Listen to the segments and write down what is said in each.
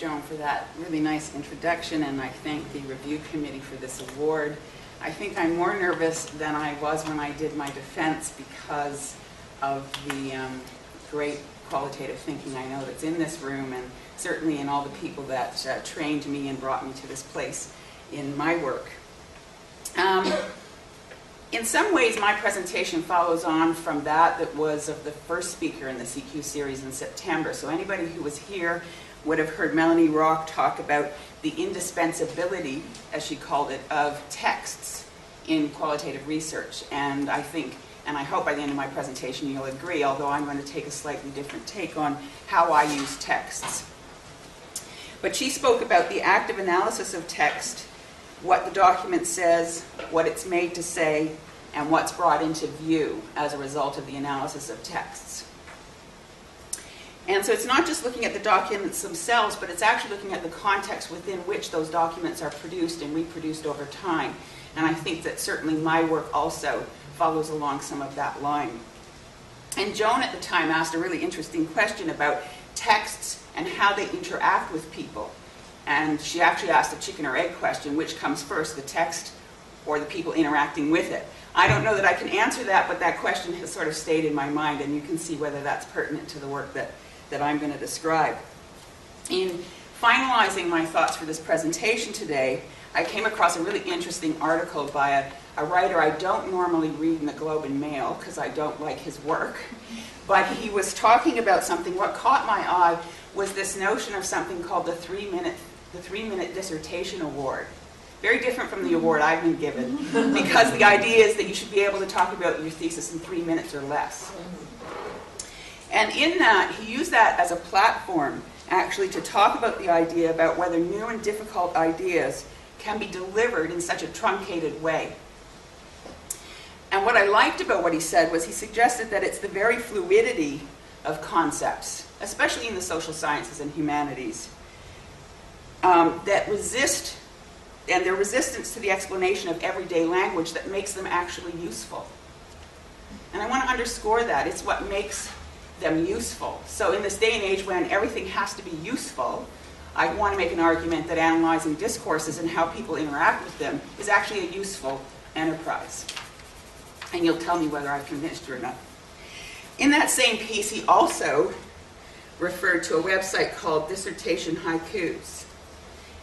Joan, for that really nice introduction, and I thank the review committee for this award. I think I'm more nervous than I was when I did my defense because of the um, great qualitative thinking I know that's in this room, and certainly in all the people that uh, trained me and brought me to this place in my work. Um, in some ways, my presentation follows on from that that was of the first speaker in the CQ series in September. So anybody who was here would have heard Melanie Rock talk about the indispensability, as she called it, of texts in qualitative research. And I think, and I hope by the end of my presentation you'll agree, although I'm going to take a slightly different take on how I use texts. But she spoke about the active analysis of text, what the document says, what it's made to say, and what's brought into view as a result of the analysis of texts. And so it's not just looking at the documents themselves, but it's actually looking at the context within which those documents are produced and reproduced over time. And I think that certainly my work also follows along some of that line. And Joan at the time asked a really interesting question about texts and how they interact with people. And she actually asked a chicken or egg question which comes first, the text or the people interacting with it? I don't know that I can answer that, but that question has sort of stayed in my mind, and you can see whether that's pertinent to the work that that I'm going to describe. In finalizing my thoughts for this presentation today, I came across a really interesting article by a, a writer I don't normally read in the Globe and Mail because I don't like his work. But he was talking about something. What caught my eye was this notion of something called the three minute, the three minute dissertation award. Very different from the award I've been given because the idea is that you should be able to talk about your thesis in three minutes or less. And in that, he used that as a platform, actually, to talk about the idea about whether new and difficult ideas can be delivered in such a truncated way. And what I liked about what he said was he suggested that it's the very fluidity of concepts, especially in the social sciences and humanities, um, that resist, and their resistance to the explanation of everyday language that makes them actually useful. And I want to underscore that. It's what makes them useful. So in this day and age when everything has to be useful, I want to make an argument that analyzing discourses and how people interact with them is actually a useful enterprise. And you'll tell me whether I've convinced you or not. In that same piece, he also referred to a website called Dissertation Haikus.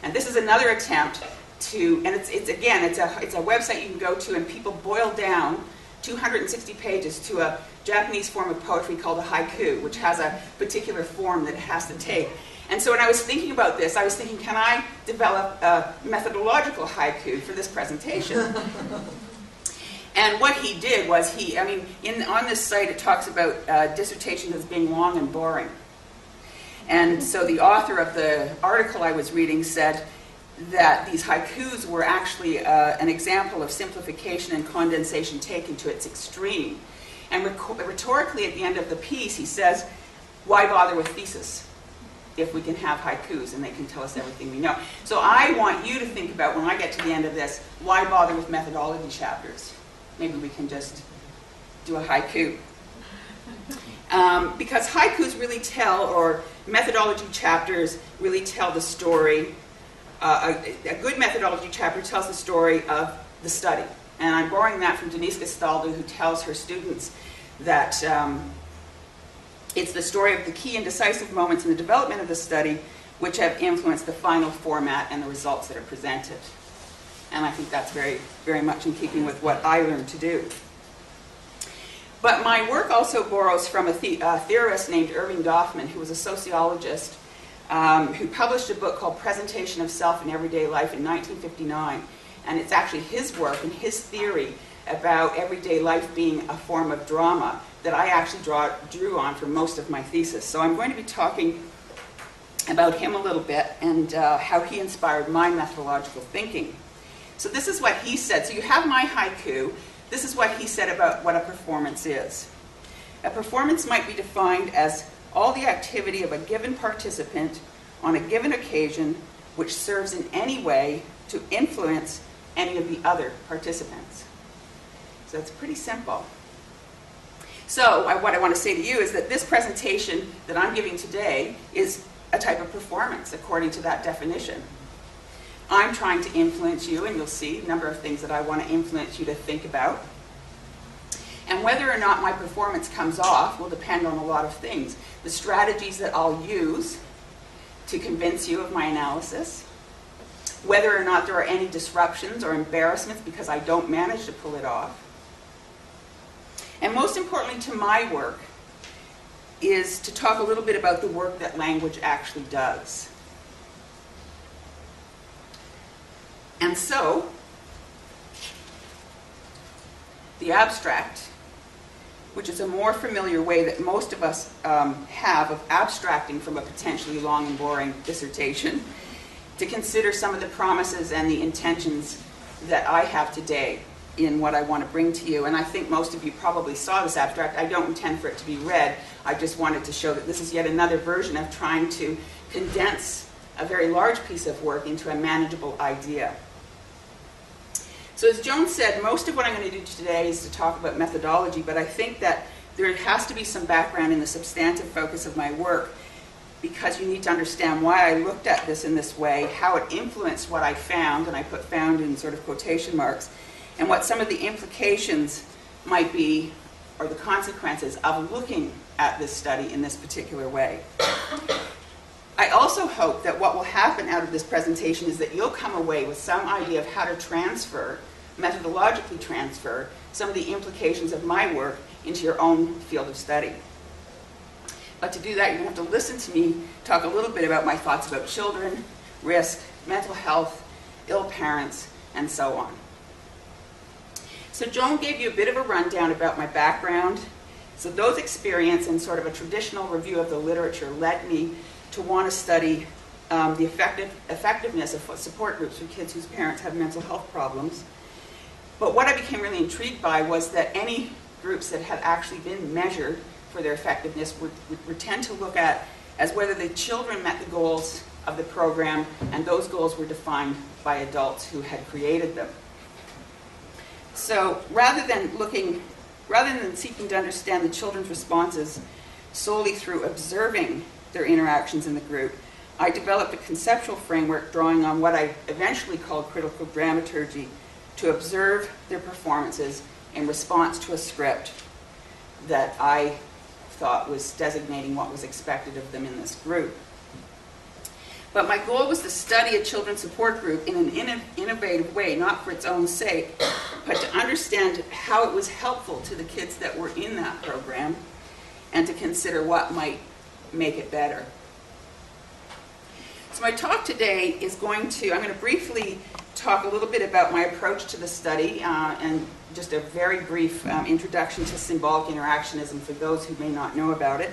And this is another attempt to, and it's, it's again, it's a, it's a website you can go to and people boil down 260 pages to a Japanese form of poetry called a haiku, which has a particular form that it has to take. And so when I was thinking about this, I was thinking, can I develop a methodological haiku for this presentation? and what he did was he, I mean, in, on this site it talks about uh, dissertations as being long and boring. And so the author of the article I was reading said, that these haikus were actually uh, an example of simplification and condensation taken to its extreme. And rhetorically, at the end of the piece, he says, Why bother with thesis if we can have haikus and they can tell us everything we know? So I want you to think about when I get to the end of this, why bother with methodology chapters? Maybe we can just do a haiku. Um, because haikus really tell, or methodology chapters really tell the story uh, a, a, good methodology chapter tells the story of the study. And I'm borrowing that from Denise Gastaldo, who tells her students that um, it's the story of the key and decisive moments in the development of the study which have influenced the final format and the results that are presented. And I think that's very, very much in keeping with what I learned to do. But my work also borrows from a, the- a theorist named Erving Goffman, who was a sociologist um, who published a book called Presentation of Self in Everyday Life in 1959. And it's actually his work and his theory about everyday life being a form of drama that I actually draw, drew on for most of my thesis. So I'm going to be talking about him a little bit and uh, how he inspired my methodological thinking. So this is what he said. So you have my haiku. This is what he said about what a performance is. A performance might be defined as all the activity of a given participant on a given occasion which serves in any way to influence any of the other participants. So it's pretty simple. So I, what I want to say to you is that this presentation that I'm giving today is a type of performance according to that definition. I'm trying to influence you, and you'll see a number of things that I want to influence you to think about. And whether or not my performance comes off will depend on a lot of things. The strategies that I'll use to convince you of my analysis, whether or not there are any disruptions or embarrassments because I don't manage to pull it off. And most importantly to my work is to talk a little bit about the work that language actually does. And so, the abstract, which is a more familiar way that most of us um, have of abstracting from a potentially long and boring dissertation, to consider some of the promises and the intentions that I have today in what I want to bring to you. And I think most of you probably saw this abstract. I don't intend for it to be read. I just wanted to show that this is yet another version of trying to condense a very large piece of work into a manageable idea. So as Joan said, most of what I'm going to do today is to talk about methodology, but I think that there has to be some background in the substantive focus of my work because you need to understand why I looked at this in this way, how it influenced what I found, and I put found in sort of quotation marks, and what some of the implications might be or the consequences of looking at this study in this particular way. I also hope that what will happen out of this presentation is that you'll come away with some idea of how to transfer, methodologically transfer, some of the implications of my work into your own field of study. But to do that, you have to listen to me talk a little bit about my thoughts about children, risk, mental health, ill parents, and so on. So Joan gave you a bit of a rundown about my background. So those experience and sort of a traditional review of the literature led me to want to study um, the effective, effectiveness of support groups for kids whose parents have mental health problems. But what I became really intrigued by was that any groups that have actually been measured for their effectiveness would, tend to look at as whether the children met the goals of the program and those goals were defined by adults who had created them. So rather than looking, rather than seeking to understand the children's responses solely through observing their interactions in the group, I developed a conceptual framework drawing on what I eventually called critical dramaturgy to observe their performances in response to a script that I thought was designating what was expected of them in this group. But my goal was to study a children's support group in an innovative way, not for its own sake, but to understand how it was helpful to the kids that were in that program and to consider what might make it better. So my talk today is going to, I'm going to briefly talk a little bit about my approach to the study uh, and just a very brief um, introduction to symbolic interactionism for those who may not know about it,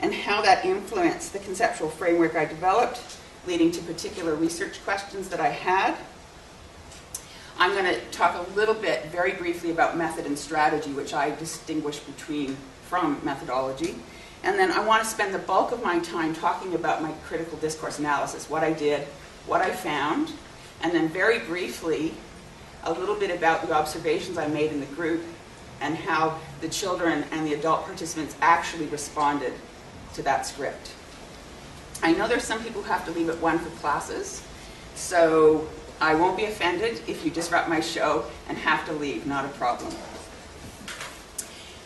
and how that influenced the conceptual framework I developed, leading to particular research questions that I had. I'm going to talk a little bit, very briefly, about method and strategy, which I distinguish between from methodology. And then I want to spend the bulk of my time talking about my critical discourse analysis, what I did, what I found, and then very briefly, a little bit about the observations I made in the group and how the children and the adult participants actually responded to that script. I know there's some people who have to leave at 1 for classes, so I won't be offended if you disrupt my show and have to leave, not a problem.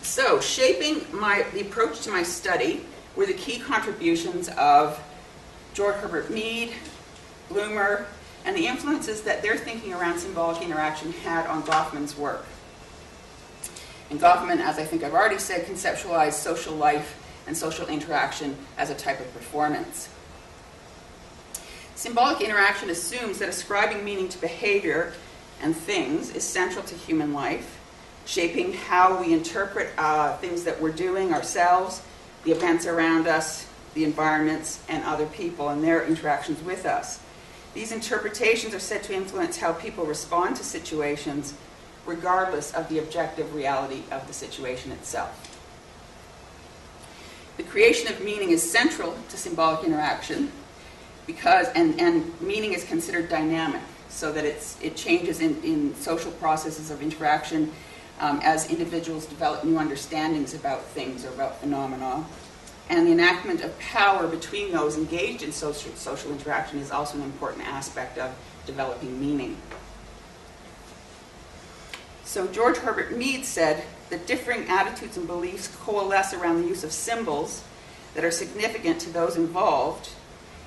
So, shaping my, the approach to my study were the key contributions of George Herbert Mead, Blumer, and the influences that their thinking around symbolic interaction had on Goffman's work. And Goffman, as I think I've already said, conceptualized social life and social interaction as a type of performance. Symbolic interaction assumes that ascribing meaning to behavior and things is central to human life shaping how we interpret uh, things that we're doing ourselves, the events around us, the environments, and other people and their interactions with us. These interpretations are said to influence how people respond to situations, regardless of the objective reality of the situation itself. The creation of meaning is central to symbolic interaction because, and, and meaning is considered dynamic, so that it's, it changes in, in social processes of interaction um, as individuals develop new understandings about things or about phenomena. And the enactment of power between those engaged in social, social interaction is also an important aspect of developing meaning. So George Herbert Mead said that differing attitudes and beliefs coalesce around the use of symbols that are significant to those involved,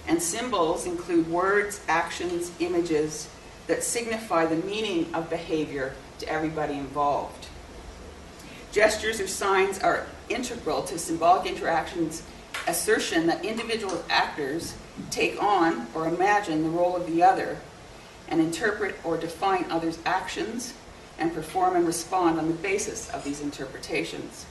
and symbols include words, actions, images that signify the meaning of behavior to everybody involved. Gestures or signs are integral to symbolic interactions assertion that individual actors take on or imagine the role of the other and interpret or define others' actions and perform and respond on the basis of these interpretations.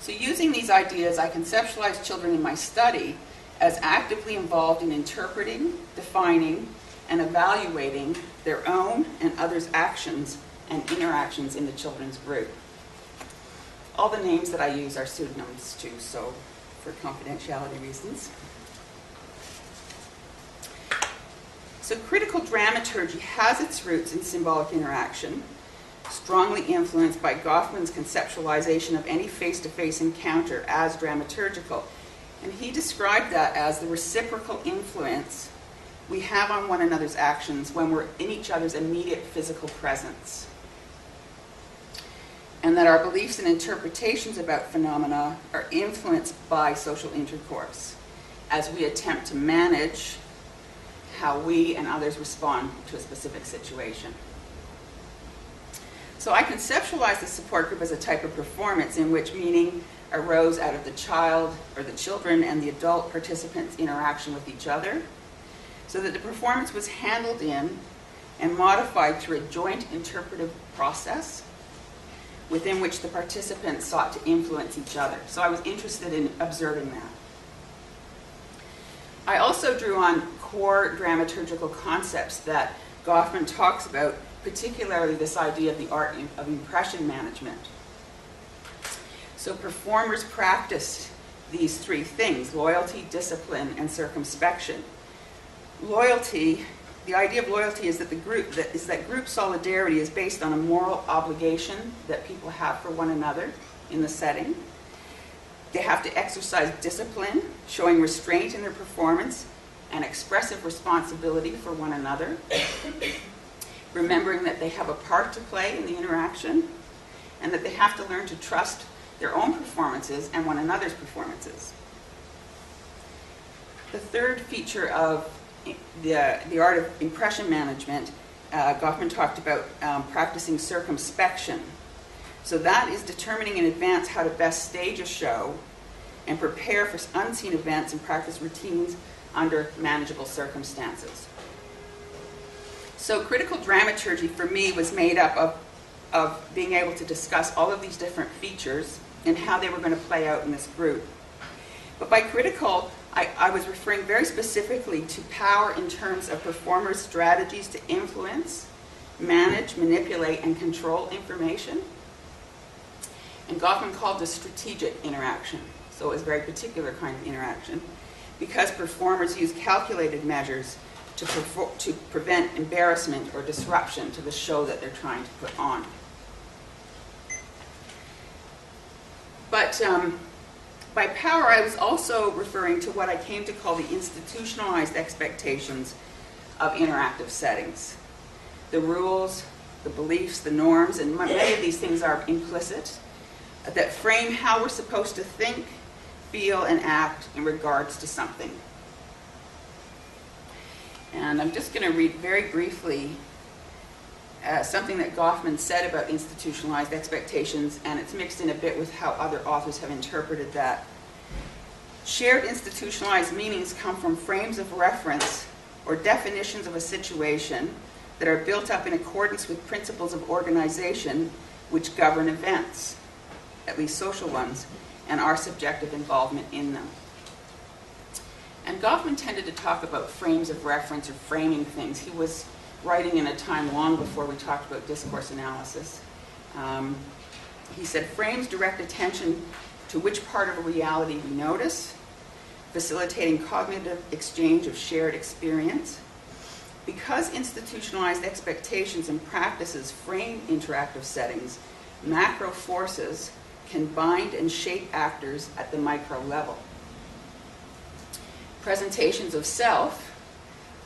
So, using these ideas, I conceptualize children in my study as actively involved in interpreting, defining, and evaluating their own and others' actions and interactions in the children's group. All the names that I use are pseudonyms too, so for confidentiality reasons. So critical dramaturgy has its roots in symbolic interaction, strongly influenced by Goffman's conceptualization of any face-to-face encounter as dramaturgical. And he described that as the reciprocal influence we have on one another's actions when we're in each other's immediate physical presence and that our beliefs and interpretations about phenomena are influenced by social intercourse as we attempt to manage how we and others respond to a specific situation. So I conceptualize the support group as a type of performance in which meaning arose out of the child or the children and the adult participants' interaction with each other, so that the performance was handled in and modified through a joint interpretive process within which the participants sought to influence each other. So I was interested in observing that. I also drew on core dramaturgical concepts that Goffman talks about, particularly this idea of the art of impression management. So performers practiced these three things loyalty, discipline, and circumspection. Loyalty the idea of loyalty is that the group that is that group solidarity is based on a moral obligation that people have for one another in the setting. They have to exercise discipline, showing restraint in their performance and expressive responsibility for one another, remembering that they have a part to play in the interaction, and that they have to learn to trust their own performances and one another's performances. The third feature of the, the art of impression management, uh, Goffman talked about um, practicing circumspection. So that is determining in advance how to best stage a show and prepare for unseen events and practice routines under manageable circumstances. So critical dramaturgy for me was made up of, of being able to discuss all of these different features and how they were going to play out in this group. But by critical, I, I was referring very specifically to power in terms of performers' strategies to influence, manage, manipulate, and control information. And Goffman called this strategic interaction. So it was a very particular kind of interaction because performers use calculated measures to, to prevent embarrassment or disruption to the show that they're trying to put on. But um, by power, I was also referring to what I came to call the institutionalized expectations of interactive settings. The rules, the beliefs, the norms, and many of these things are implicit, that frame how we're supposed to think, feel, and act in regards to something. And I'm just going to read very briefly uh, something that Goffman said about institutionalized expectations, and it's mixed in a bit with how other authors have interpreted that. Shared institutionalized meanings come from frames of reference or definitions of a situation that are built up in accordance with principles of organization which govern events, at least social ones, and our subjective involvement in them. And Goffman tended to talk about frames of reference or framing things. He was writing in a time long before we talked about discourse analysis. Um, he said, frames direct attention to which part of reality we notice, facilitating cognitive exchange of shared experience. Because institutionalized expectations and practices frame interactive settings, macro forces can bind and shape actors at the micro level. Presentations of self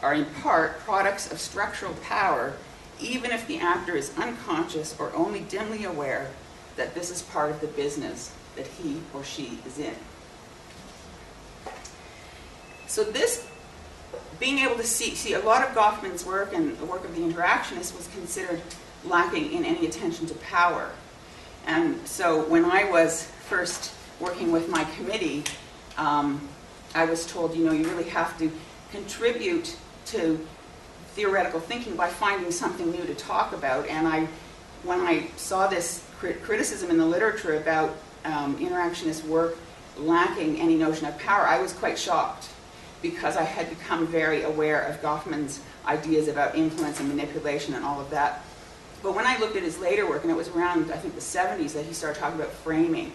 are in part products of structural power, even if the actor is unconscious or only dimly aware that this is part of the business that he or she is in. So this, being able to see, see a lot of Goffman's work and the work of the interactionist was considered lacking in any attention to power. And so when I was first working with my committee, um, I was told, you know, you really have to contribute to theoretical thinking by finding something new to talk about. And I, when I saw this crit- criticism in the literature about um, interactionist work lacking any notion of power, I was quite shocked because I had become very aware of Goffman's ideas about influence and manipulation and all of that. But when I looked at his later work, and it was around, I think, the 70s that he started talking about framing,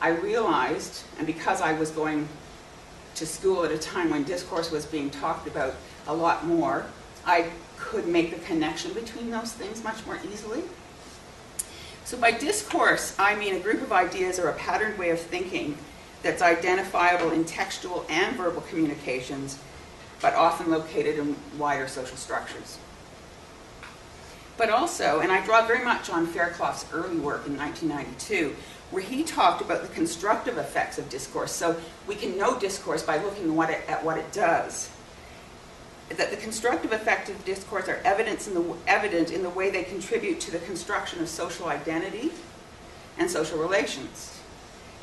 I realized, and because I was going to school at a time when discourse was being talked about a lot more, I could make the connection between those things much more easily. So by discourse, I mean a group of ideas or a patterned way of thinking that's identifiable in textual and verbal communications, but often located in wider social structures. But also, and I draw very much on Fairclough's early work in 1992, where he talked about the constructive effects of discourse. So we can know discourse by looking what it, at what it does. That the constructive effects of discourse are evidence in the, evident in the way they contribute to the construction of social identity and social relations,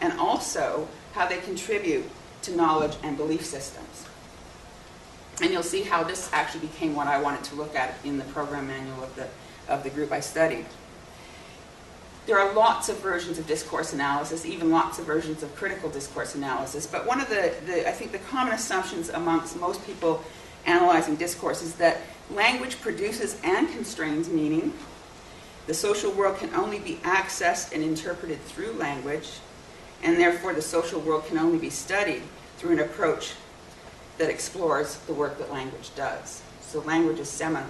and also how they contribute to knowledge and belief systems. And you'll see how this actually became what I wanted to look at in the program manual of the, of the group I studied. There are lots of versions of discourse analysis, even lots of versions of critical discourse analysis, but one of the, the I think the common assumptions amongst most people analyzing discourse is that language produces and constrains meaning. The social world can only be accessed and interpreted through language, and therefore the social world can only be studied through an approach that explores the work that language does. So language is seminal.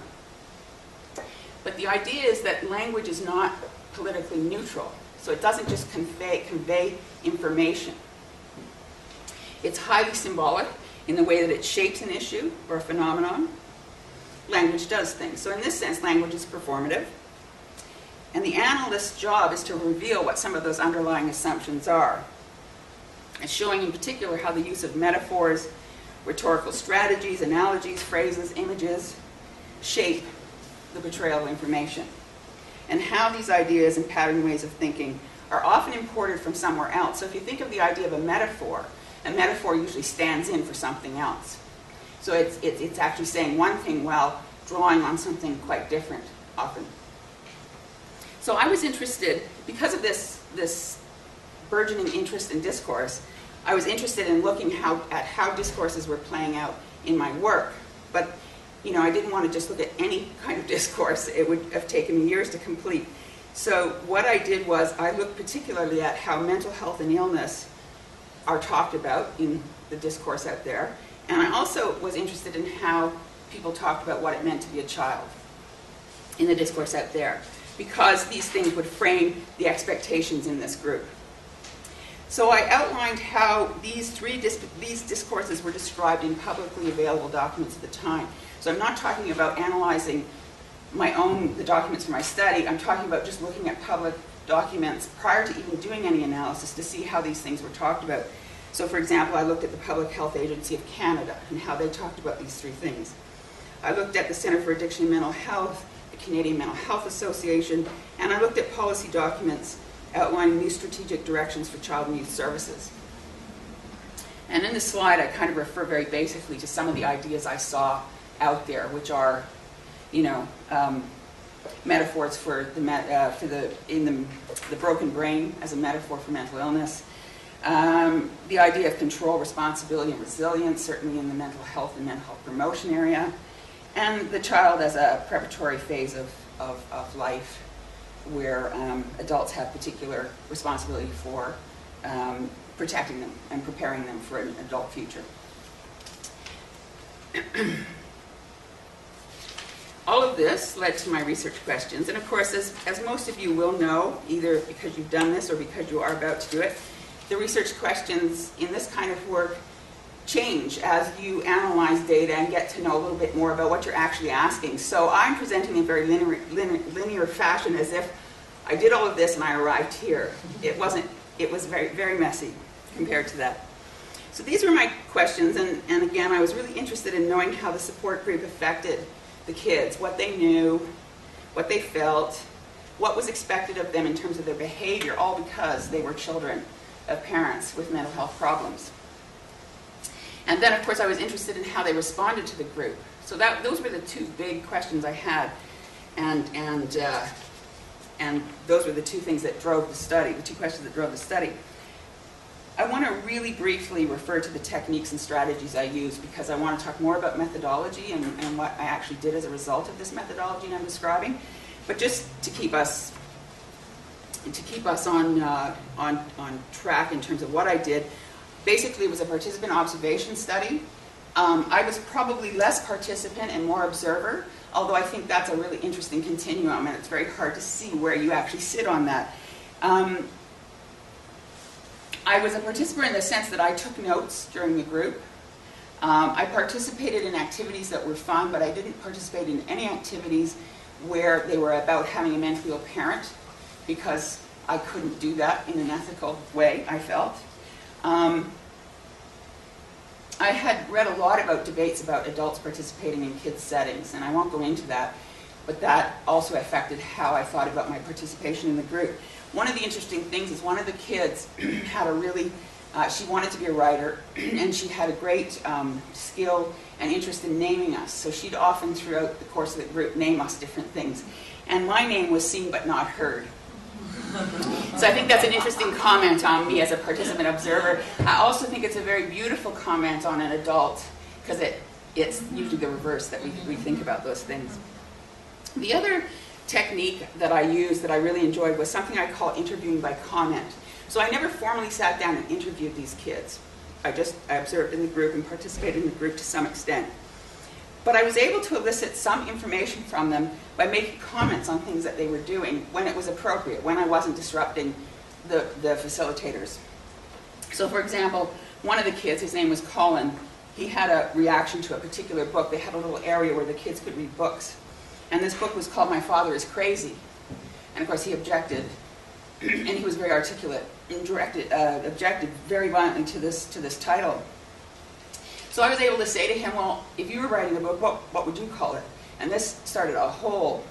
But the idea is that language is not politically neutral. So it doesn't just convey, convey information. It's highly symbolic in the way that it shapes an issue or a phenomenon. Language does things. So in this sense, language is performative. And the analyst's job is to reveal what some of those underlying assumptions are. And showing in particular how the use of metaphors, rhetorical strategies, analogies, phrases, images shape the portrayal of information. And how these ideas and pattern ways of thinking are often imported from somewhere else. So if you think of the idea of a metaphor, a metaphor usually stands in for something else. So it's, it's, it's actually saying one thing while drawing on something quite different often. So I was interested, because of this, this burgeoning interest in discourse, I was interested in looking how, at how discourses were playing out in my work. But you know, I didn't want to just look at any kind of discourse. It would have taken me years to complete. So what I did was I looked particularly at how mental health and illness are talked about in the discourse out there. And I also was interested in how people talked about what it meant to be a child in the discourse out there, because these things would frame the expectations in this group. So I outlined how these three dis- these discourses were described in publicly available documents at the time. So I'm not talking about analyzing my own the documents for my study. I'm talking about just looking at public documents prior to even doing any analysis to see how these things were talked about. So for example, I looked at the Public Health Agency of Canada and how they talked about these three things. I looked at the Center for Addiction and Mental Health, the Canadian Mental Health Association, and I looked at policy documents outlining new strategic directions for child and youth services. And in this slide, I kind of refer very basically to some of the ideas I saw out there, which are, you know, um, metaphors for the uh, for the in the the broken brain as a metaphor for mental illness. Um, the idea of control, responsibility, and resilience, certainly in the mental health and mental health promotion area, and the child as a preparatory phase of, of, of life where um, adults have particular responsibility for um, protecting them and preparing them for an adult future. all of this led to my research questions. And of course, as, as most of you will know, either because you've done this or because you are about to do it, the research questions in this kind of work change as you analyze data and get to know a little bit more about what you're actually asking. So I'm presenting in very linear, linear, linear fashion as if I did all of this and I arrived here. It wasn't, it was very, very messy compared to that. So these were my questions, and, and again, I was really interested in knowing how the support group affected the kids, what they knew, what they felt, what was expected of them in terms of their behavior, all because they were children of parents with mental health problems. And then, of course, I was interested in how they responded to the group. So that, those were the two big questions I had, and, and, uh, and those were the two things that drove the study, the two questions that drove the study. I want to really briefly refer to the techniques and strategies I use because I want to talk more about methodology and, and what I actually did as a result of this methodology I'm describing. But just to keep us to keep us on, uh, on, on track in terms of what I did, basically it was a participant observation study. Um, I was probably less participant and more observer, although I think that's a really interesting continuum and it's very hard to see where you actually sit on that. Um, I was a participant in the sense that I took notes during the group. Um, I participated in activities that were fun, but I didn't participate in any activities where they were about having a mentally ill parent because I couldn't do that in an ethical way, I felt. Um, I had read a lot about debates about adults participating in kids' settings, and I won't go into that, but that also affected how I thought about my participation in the group. One of the interesting things is one of the kids had a really, uh, she wanted to be a writer, and she had a great um, skill and interest in naming us. So she'd often, throughout the course of the group, name us different things. And my name was seen but not heard. So I think that's an interesting comment on me as a participant observer. I also think it's a very beautiful comment on an adult because it, it's usually the reverse that we, we think about those things. The other technique that I used that I really enjoyed was something I call interviewing by comment. So I never formally sat down and interviewed these kids. I just I observed in the group and participated in the group to some extent. But I was able to elicit some information from them by making comments on things that they were doing when it was appropriate, when I wasn't disrupting the, the facilitators. So for example, one of the kids, his name was Colin, he had a reaction to a particular book. They had a little area where the kids could read books. And this book was called My Father is Crazy. And of course he objected, and he was very articulate and directed, uh, objected very violently to this, to this title. So I was able to say to him, well, if you were writing a book, what, what would you call it? And this started a whole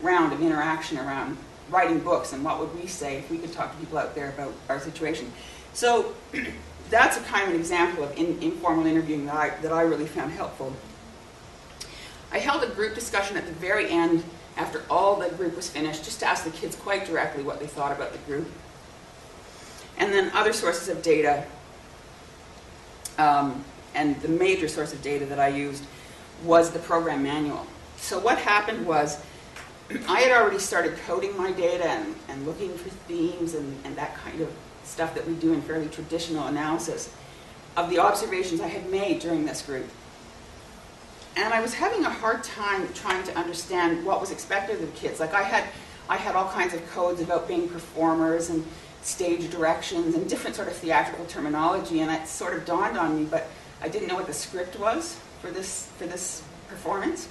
round of interaction around writing books and what would we say if we could talk to people out there about our situation. So that's a kind of an example of in, informal interviewing that I, that I really found helpful. I held a group discussion at the very end after all the group was finished, just to ask the kids quite directly what they thought about the group. And then other sources of data, um, and the major source of data that I used was the program manual. So what happened was, I had already started coding my data and, and looking for themes and, and that kind of stuff that we do in fairly traditional analysis of the observations I had made during this group. And I was having a hard time trying to understand what was expected of the kids. Like I had, I had all kinds of codes about being performers and stage directions and different sort of theatrical terminology, and it sort of dawned on me, but I didn't know what the script was for this, for this performance.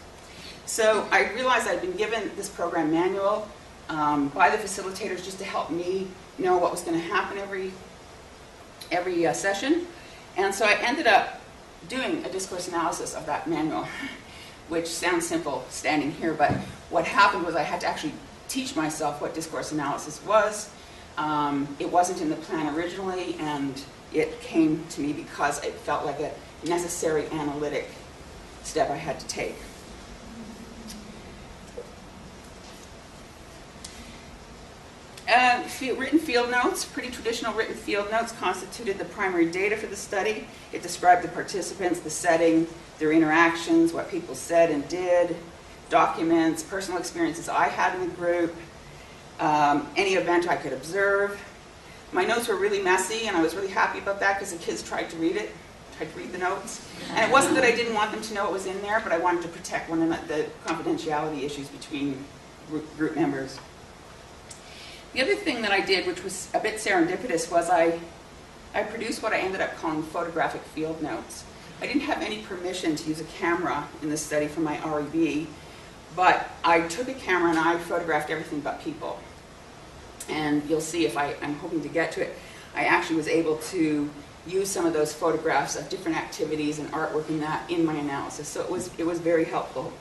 So I realized I'd been given this program manual um, by the facilitators just to help me know what was going to happen every, every uh, session. And so I ended up doing a discourse analysis of that manual, which sounds simple standing here, but what happened was I had to actually teach myself what discourse analysis was. Um, it wasn't in the plan originally, and it came to me because it felt like a necessary analytic step I had to take. Uh, written field notes, pretty traditional written field notes constituted the primary data for the study. It described the participants, the setting, their interactions, what people said and did, documents, personal experiences I had in the group, um, any event I could observe. My notes were really messy, and I was really happy about that because the kids tried to read it. tried to read the notes. And it wasn't that I didn't want them to know it was in there, but I wanted to protect one of the confidentiality issues between group members. The other thing that I did, which was a bit serendipitous, was I, I produced what I ended up calling photographic field notes. I didn't have any permission to use a camera in the study for my REB, but I took a camera and I photographed everything but people. And you'll see if I, I'm hoping to get to it, I actually was able to use some of those photographs of different activities and artwork in that in my analysis. So it was, it was very helpful.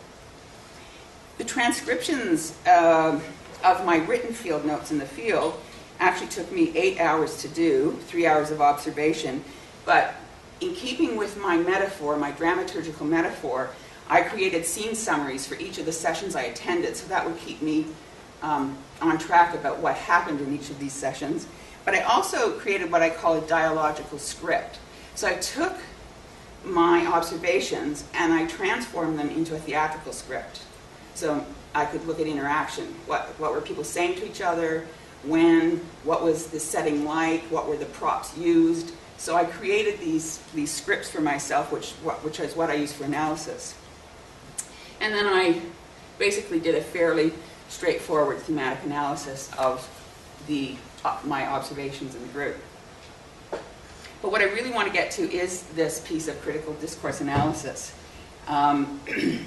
The transcriptions uh, of my written field notes in the field actually took me eight hours to do, three hours of observation. But in keeping with my metaphor, my dramaturgical metaphor, I created scene summaries for each of the sessions I attended, so that would keep me um, on track about what happened in each of these sessions. But I also created what I call a dialogical script. So I took my observations and I transformed them into a theatrical script. So I could look at interaction. What, what were people saying to each other? When? What was the setting like? What were the props used? So I created these, these scripts for myself, which, which is what I use for analysis. And then I basically did a fairly straightforward thematic analysis of the, uh, my observations in the group. But what I really want to get to is this piece of critical discourse analysis. Um,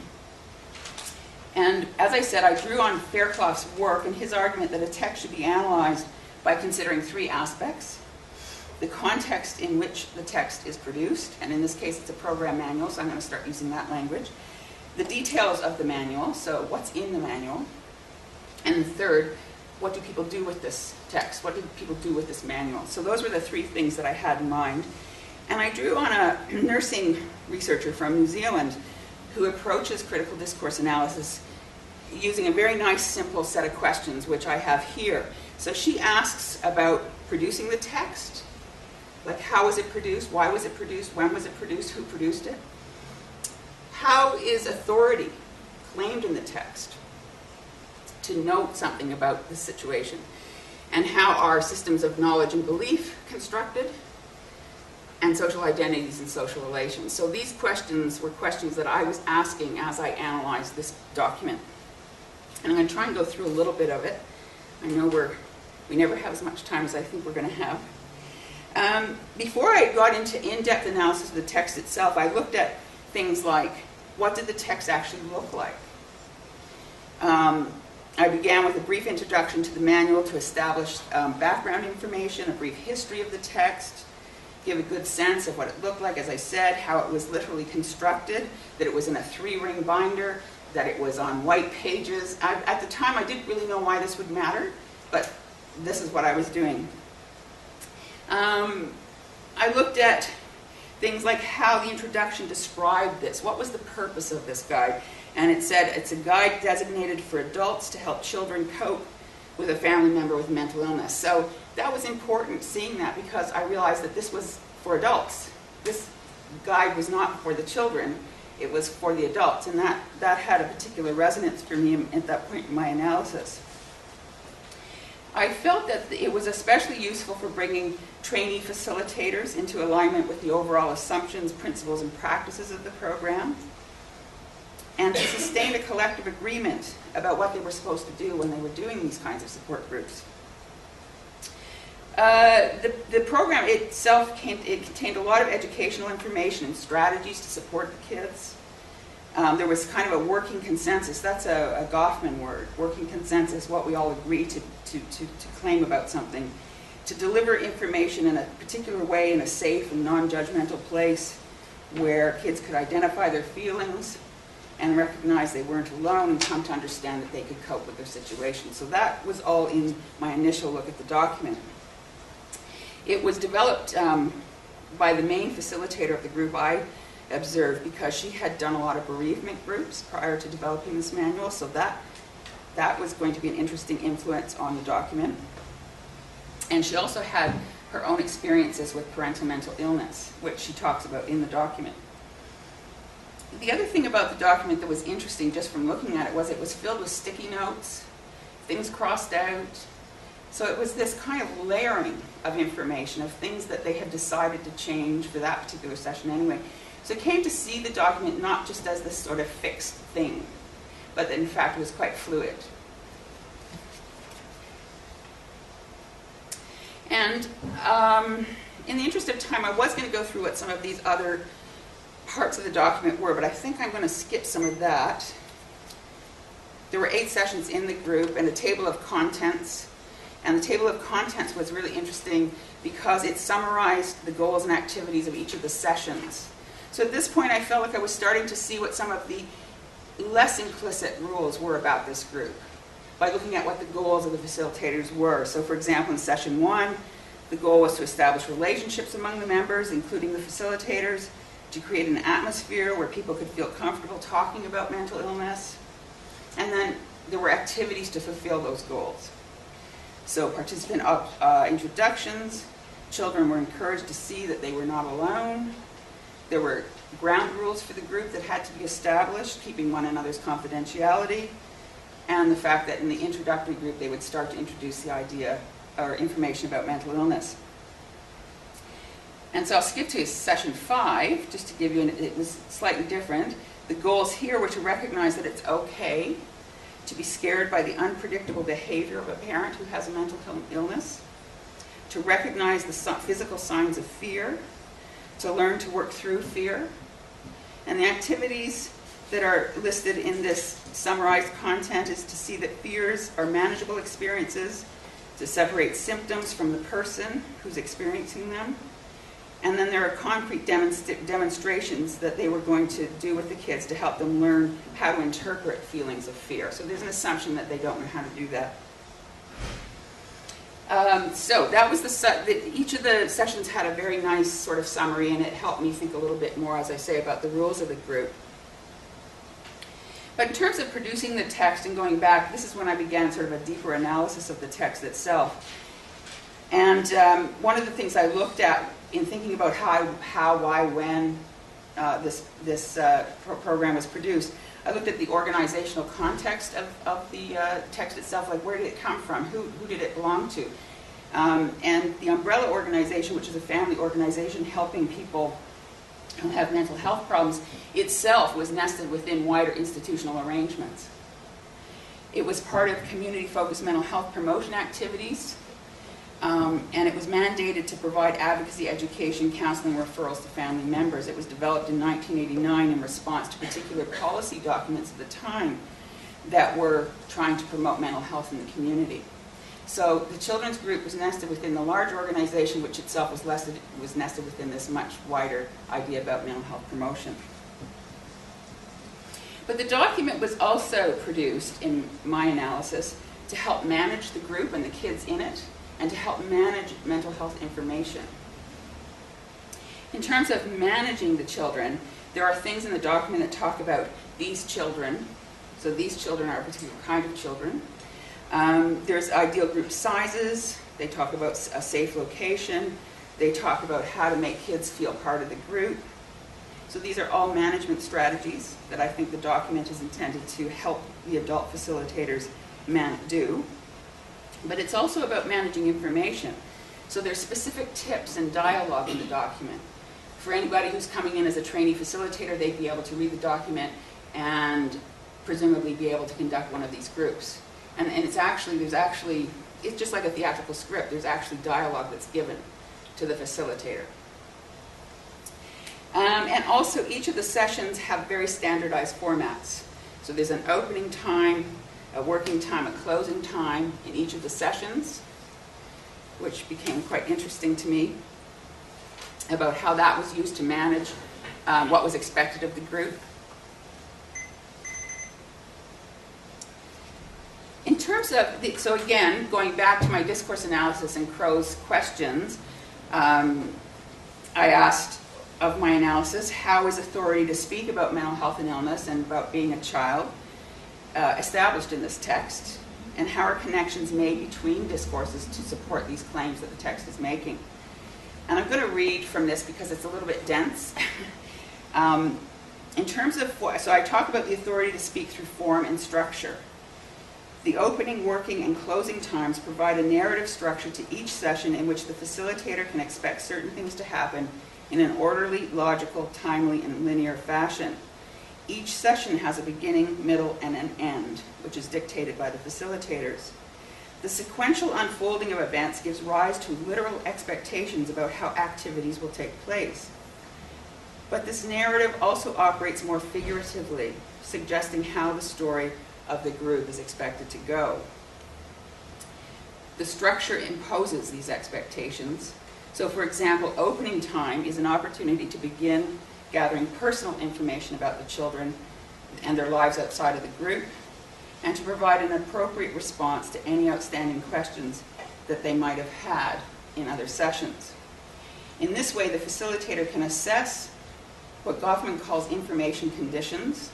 and as I said, I drew on Fairclough's work and his argument that a text should be analyzed by considering three aspects. The context in which the text is produced, and in this case it's a program manual, so I'm going to start using that language. The details of the manual, so what's in the manual. And third, what do people do with this text? What do people do with this manual? So those were the three things that I had in mind. And I drew on a nursing researcher from New Zealand who approaches critical discourse analysis using a very nice, simple set of questions, which I have here. So she asks about producing the text, like how was it produced, why was it produced, when was it produced, who produced it? How is authority claimed in the text? to note something about the situation, and how are systems of knowledge and belief constructed, and social identities and social relations. So these questions were questions that I was asking as I analyzed this document. And I'm going to try and go through a little bit of it. I know we're, we never have as much time as I think we're going to have. Um, before I got into in-depth analysis of the text itself, I looked at things like, what did the text actually look like? Um, I began with a brief introduction to the manual to establish um, background information, a brief history of the text, give a good sense of what it looked like, as I said, how it was literally constructed, that it was in a three-ring binder, that it was on white pages. I, at the time, I didn't really know why this would matter, but this is what I was doing. Um, I looked at things like how the introduction described this. What was the purpose of this guide? And it said it's a guide designated for adults to help children cope with a family member with mental illness. So that was important seeing that because I realized that this was for adults. This guide was not for the children, it was for the adults. And that, that had a particular resonance for me at that point in my analysis. I felt that it was especially useful for bringing trainee facilitators into alignment with the overall assumptions, principles, and practices of the program and to sustain a collective agreement about what they were supposed to do when they were doing these kinds of support groups. Uh, the, the program itself came, it contained a lot of educational information and strategies to support the kids. Um, there was kind of a working consensus. That's a, a Goffman word, working consensus, what we all agree to, to, to, to claim about something. To deliver information in a particular way in a safe and non-judgmental place where kids could identify their feelings, and recognize they weren't alone and come to understand that they could cope with their situation. So that was all in my initial look at the document. It was developed um, by the main facilitator of the group I observed because she had done a lot of bereavement groups prior to developing this manual, so that, that was going to be an interesting influence on the document. And she also had her own experiences with parental mental illness, which she talks about in the document the other thing about the document that was interesting just from looking at it was it was filled with sticky notes, things crossed out, So it was this kind of layering of information, of things that they had decided to change for that particular session anyway. So it came to see the document not just as this sort of fixed thing, but that in fact it was quite fluid. And um, in the interest of time, I was going to go through what some of these other parts of the document were, but I think I'm going to skip some of that. There were eight sessions in the group and a table of contents. And the table of contents was really interesting because it summarized the goals and activities of each of the sessions. So at this point, I felt like I was starting to see what some of the less implicit rules were about this group by looking at what the goals of the facilitators were. So for example, in session one, the goal was to establish relationships among the members, including the facilitators, to create an atmosphere where people could feel comfortable talking about mental illness. And then there were activities to fulfill those goals. So participant uh, introductions, children were encouraged to see that they were not alone. There were ground rules for the group that had to be established, keeping one another's confidentiality, and the fact that in the introductory group they would start to introduce the idea or information about mental illness. And so I'll skip to session five, just to give you, an, it was slightly different. The goals here were to recognize that it's okay to be scared by the unpredictable behavior of a parent who has a mental illness, to recognize the physical signs of fear, to learn to work through fear, and the activities that are listed in this summarized content is to see that fears are manageable experiences, to separate symptoms from the person who's experiencing them, and then there are concrete demonst demonstrations that they were going to do with the kids to help them learn how to interpret feelings of fear. So there's an assumption that they don't know how to do that. Um, so that was the, the, each of the sessions had a very nice sort of summary and it helped me think a little bit more, as I say, about the rules of the group. But in terms of producing the text and going back, this is when I began sort of a deeper analysis of the text itself. And um, one of the things I looked at in thinking about how, how why, when uh, this, this uh, pro program was produced, I looked at the organizational context of, of the uh, text itself, like where did it come from, who, who did it belong to? Um, and the umbrella organization, which is a family organization helping people who have mental health problems, itself was nested within wider institutional arrangements. It was part of community-focused mental health promotion activities um, and it was mandated to provide advocacy, education, counseling, referrals to family members. It was developed in 1989 in response to particular policy documents at the time that were trying to promote mental health in the community. So the children's group was nested within the large organization, which itself was, was nested within this much wider idea about mental health promotion. But the document was also produced, in my analysis, to help manage the group and the kids in it, and to help manage mental health information. In terms of managing the children, there are things in the document that talk about these children. So these children are a particular kind of children. Um, there's ideal group sizes. They talk about a safe location. They talk about how to make kids feel part of the group. So these are all management strategies that I think the document is intended to help the adult facilitators do but it's also about managing information. So there's specific tips and dialogue in the document. For anybody who's coming in as a trainee facilitator, they'd be able to read the document and presumably be able to conduct one of these groups. And, and it's actually, there's actually, it's just like a theatrical script, there's actually dialogue that's given to the facilitator. Um, and also each of the sessions have very standardized formats. So there's an opening time, a working time, a closing time in each of the sessions, which became quite interesting to me about how that was used to manage um, what was expected of the group. In terms of, the, so again, going back to my discourse analysis and Crow's questions, um, I asked of my analysis, how is authority to speak about mental health and illness and about being a child uh, established in this text, and how are connections made between discourses to support these claims that the text is making. And I'm going to read from this because it's a little bit dense. um, in terms of, so I talk about the authority to speak through form and structure. The opening, working, and closing times provide a narrative structure to each session in which the facilitator can expect certain things to happen in an orderly, logical, timely, and linear fashion. Each session has a beginning, middle, and an end, which is dictated by the facilitators. The sequential unfolding of events gives rise to literal expectations about how activities will take place. But this narrative also operates more figuratively, suggesting how the story of the group is expected to go. The structure imposes these expectations. So, for example, opening time is an opportunity to begin gathering personal information about the children and their lives outside of the group, and to provide an appropriate response to any outstanding questions that they might have had in other sessions. In this way, the facilitator can assess what Goffman calls information conditions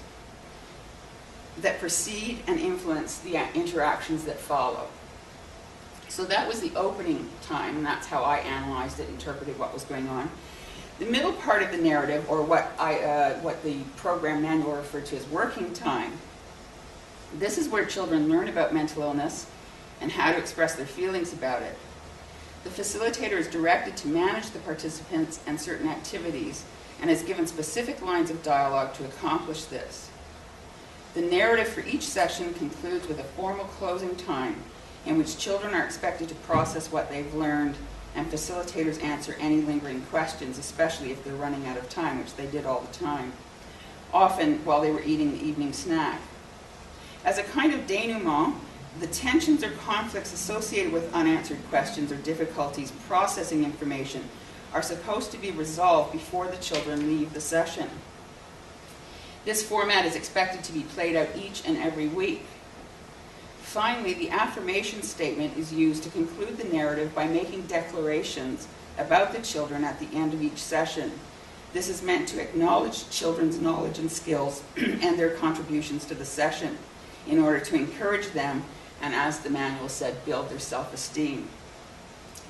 that precede and influence the interactions that follow. So that was the opening time, and that's how I analyzed it, interpreted what was going on. The middle part of the narrative, or what, I, uh, what the program manual referred to as working time, this is where children learn about mental illness and how to express their feelings about it. The facilitator is directed to manage the participants and certain activities and is given specific lines of dialogue to accomplish this. The narrative for each session concludes with a formal closing time in which children are expected to process what they've learned and facilitators answer any lingering questions, especially if they're running out of time, which they did all the time, often while they were eating the evening snack. As a kind of denouement, the tensions or conflicts associated with unanswered questions or difficulties processing information are supposed to be resolved before the children leave the session. This format is expected to be played out each and every week. Finally, the affirmation statement is used to conclude the narrative by making declarations about the children at the end of each session. This is meant to acknowledge children's knowledge and skills and their contributions to the session in order to encourage them and, as the manual said, build their self esteem.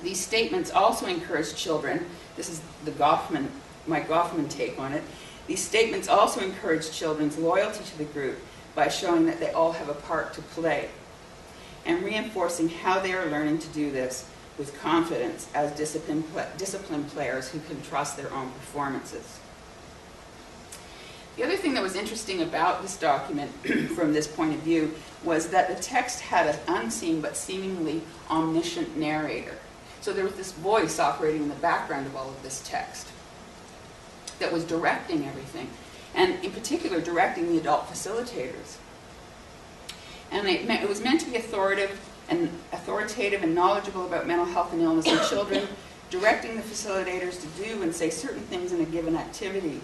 These statements also encourage children, this is the Goffman, my Goffman take on it, these statements also encourage children's loyalty to the group by showing that they all have a part to play and reinforcing how they are learning to do this with confidence as disciplined, disciplined players who can trust their own performances. The other thing that was interesting about this document from this point of view was that the text had an unseen but seemingly omniscient narrator. So there was this voice operating in the background of all of this text that was directing everything, and in particular, directing the adult facilitators and it, it was meant to be authoritative and authoritative and knowledgeable about mental health and illness in children, directing the facilitators to do and say certain things in a given activity.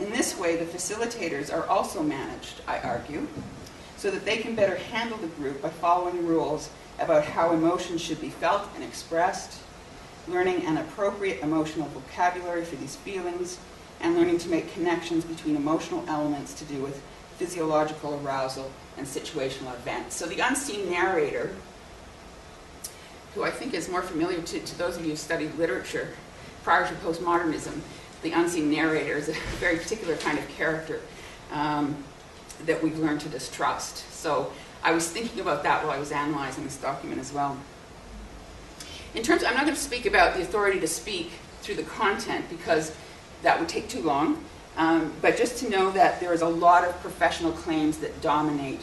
In this way, the facilitators are also managed, I argue, so that they can better handle the group by following rules about how emotions should be felt and expressed, learning an appropriate emotional vocabulary for these feelings, and learning to make connections between emotional elements to do with physiological arousal and situational events. So the unseen narrator, who I think is more familiar to, to those of you who studied literature prior to postmodernism, the unseen narrator is a very particular kind of character um, that we've learned to distrust. So I was thinking about that while I was analyzing this document as well. In terms, I'm not going to speak about the authority to speak through the content because that would take too long. Um, but just to know that there is a lot of professional claims that dominate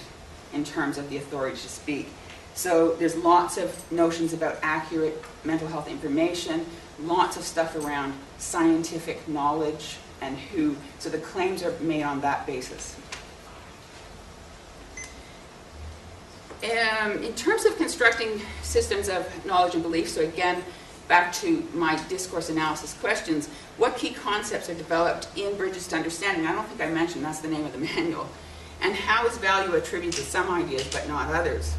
in terms of the authority to speak. So there's lots of notions about accurate mental health information, lots of stuff around scientific knowledge and who, so the claims are made on that basis. Um, in terms of constructing systems of knowledge and belief, so again, back to my discourse analysis questions, what key concepts are developed in Bridges to Understanding? I don't think I mentioned that's the name of the manual. And how is value attributed to some ideas but not others?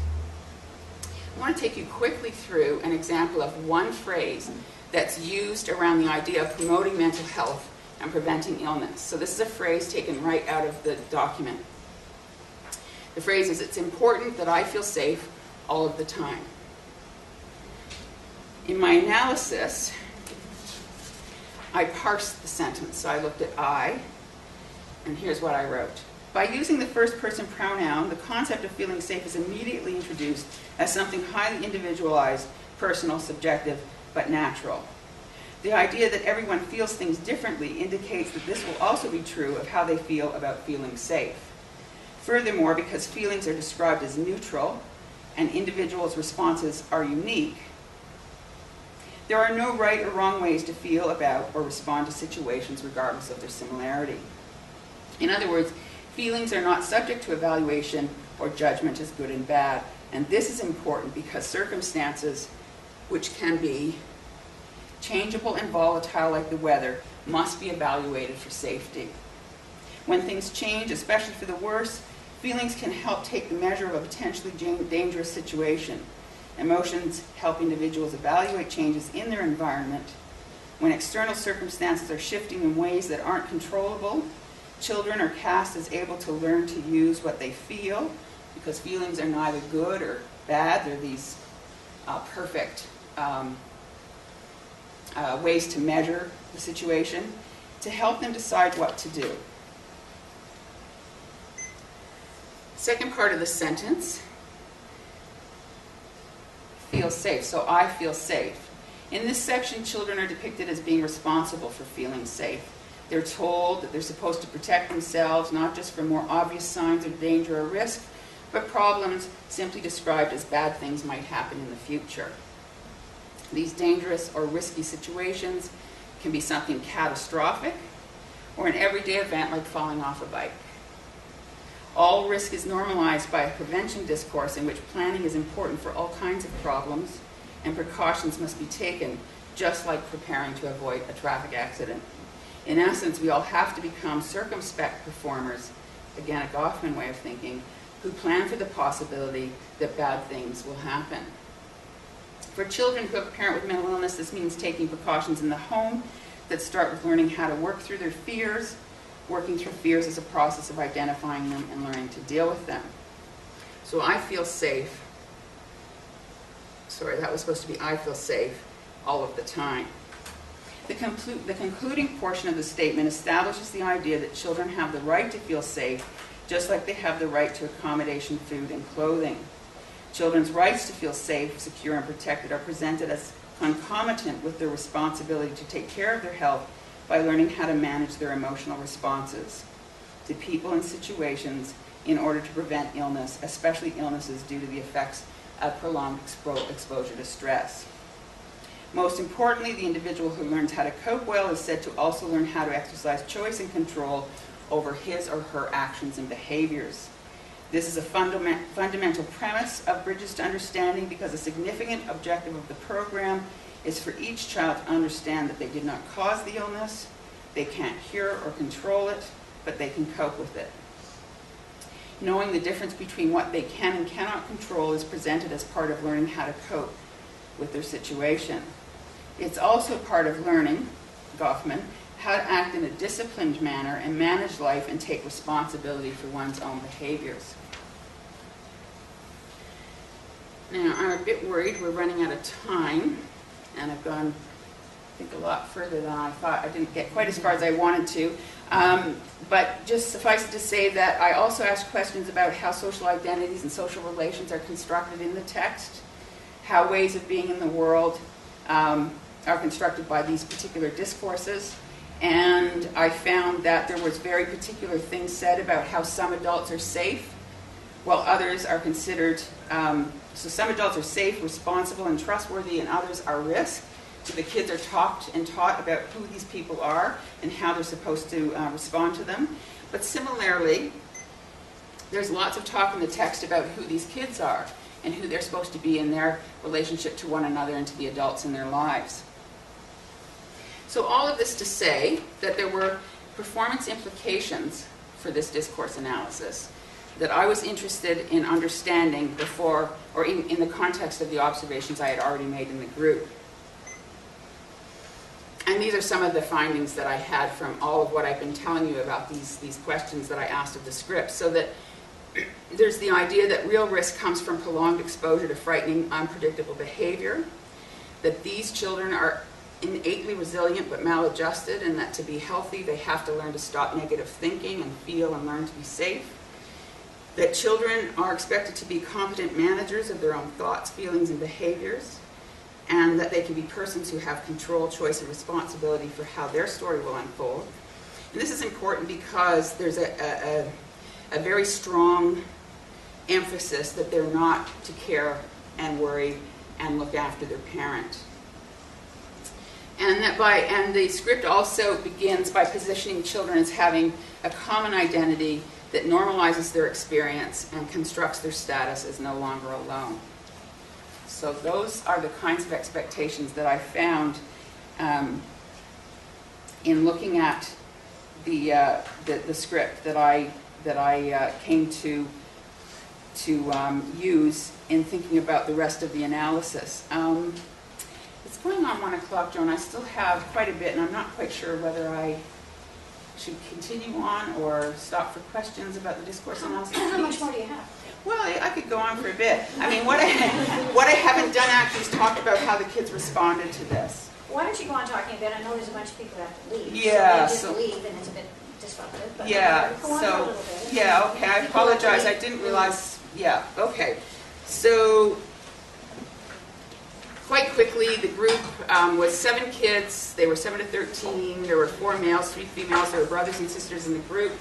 I want to take you quickly through an example of one phrase that's used around the idea of promoting mental health and preventing illness. So this is a phrase taken right out of the document. The phrase is, it's important that I feel safe all of the time. In my analysis, I parsed the sentence. So I looked at I, and here's what I wrote. By using the first person pronoun, the concept of feeling safe is immediately introduced as something highly individualized, personal, subjective, but natural. The idea that everyone feels things differently indicates that this will also be true of how they feel about feeling safe. Furthermore, because feelings are described as neutral and individuals' responses are unique, there are no right or wrong ways to feel about or respond to situations regardless of their similarity. In other words, feelings are not subject to evaluation or judgment as good and bad. And this is important because circumstances, which can be changeable and volatile like the weather, must be evaluated for safety. When things change, especially for the worse, feelings can help take the measure of a potentially dangerous situation. Emotions help individuals evaluate changes in their environment. When external circumstances are shifting in ways that aren't controllable, children are cast as able to learn to use what they feel, because feelings are neither good or bad. They're these uh, perfect um, uh, ways to measure the situation, to help them decide what to do. Second part of the sentence, feel safe. So I feel safe. In this section, children are depicted as being responsible for feeling safe. They're told that they're supposed to protect themselves, not just from more obvious signs of danger or risk, but problems simply described as bad things might happen in the future. These dangerous or risky situations can be something catastrophic or an everyday event like falling off a bike. All risk is normalized by a prevention discourse in which planning is important for all kinds of problems and precautions must be taken, just like preparing to avoid a traffic accident. In essence, we all have to become circumspect performers, again, a Goffman way of thinking, who plan for the possibility that bad things will happen. For children who have a parent with mental illness, this means taking precautions in the home that start with learning how to work through their fears, working through fears is a process of identifying them and learning to deal with them. So I feel safe. Sorry, that was supposed to be I feel safe all of the time. The, conclu the concluding portion of the statement establishes the idea that children have the right to feel safe, just like they have the right to accommodation, food, and clothing. Children's rights to feel safe, secure, and protected are presented as concomitant with their responsibility to take care of their health by learning how to manage their emotional responses to people and situations in order to prevent illness, especially illnesses due to the effects of prolonged expo exposure to stress. Most importantly, the individual who learns how to cope well is said to also learn how to exercise choice and control over his or her actions and behaviors. This is a fundament, fundamental premise of Bridges to Understanding because a significant objective of the program is for each child to understand that they did not cause the illness, they can't cure or control it, but they can cope with it. Knowing the difference between what they can and cannot control is presented as part of learning how to cope with their situation. It's also part of learning, Goffman, how to act in a disciplined manner and manage life and take responsibility for one's own behaviors. Now, I'm a bit worried we're running out of time and I've gone, I think, a lot further than I thought. I didn't get quite as far as I wanted to. Um, but just suffice it to say that I also asked questions about how social identities and social relations are constructed in the text, how ways of being in the world um, are constructed by these particular discourses. And I found that there was very particular things said about how some adults are safe, while others are considered um, so some adults are safe, responsible, and trustworthy, and others are risk. So the kids are talked and taught about who these people are and how they're supposed to uh, respond to them. But similarly, there's lots of talk in the text about who these kids are and who they're supposed to be in their relationship to one another and to the adults in their lives. So all of this to say that there were performance implications for this discourse analysis that I was interested in understanding before, or in, in the context of the observations I had already made in the group. And these are some of the findings that I had from all of what I've been telling you about these, these questions that I asked of the script. So that there's the idea that real risk comes from prolonged exposure to frightening, unpredictable behavior, that these children are innately resilient but maladjusted, and that to be healthy, they have to learn to stop negative thinking and feel and learn to be safe. That children are expected to be competent managers of their own thoughts, feelings, and behaviors, and that they can be persons who have control, choice, and responsibility for how their story will unfold. And this is important because there's a, a, a, a very strong emphasis that they're not to care and worry and look after their parent. And that by and the script also begins by positioning children as having a common identity that normalizes their experience and constructs their status as no longer alone. So those are the kinds of expectations that I found um, in looking at the, uh, the, the script that I that I uh, came to to um, use in thinking about the rest of the analysis. Um, it's going on one o'clock, Joan. I still have quite a bit, and I'm not quite sure whether I should continue on or stop for questions about the discourse analysis. How much more do you have? Well, I, I could go on for a bit. I mean, what I, what I haven't done actually is talk about how the kids responded to this. Why don't you go on talking a bit? I know there's a bunch of people that have to leave. Yeah, So so- they just leave and it's a bit disruptive, but. Yeah, Go on for a so, little bit. yeah, okay, I People have to apologize, I didn't realize, yeah, okay. So, quite quickly, the group um, was seven kids, they were seven to 13, there were four males, three females, there were brothers and sisters in the group,